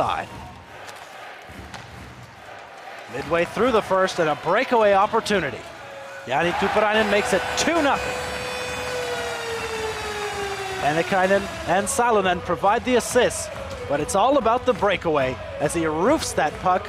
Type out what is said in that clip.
side. Midway through the first and a breakaway opportunity. Jani Tuppurainen makes it 2 0. Hannikainen and Salonen provide the assist, but it's all about the breakaway as he roofs that puck